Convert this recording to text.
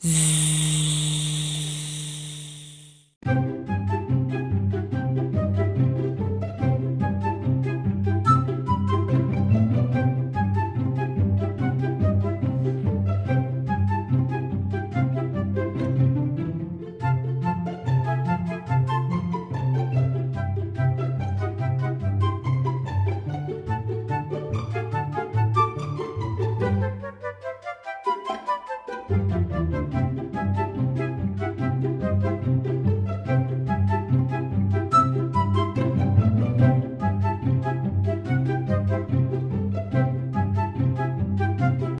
Zzz.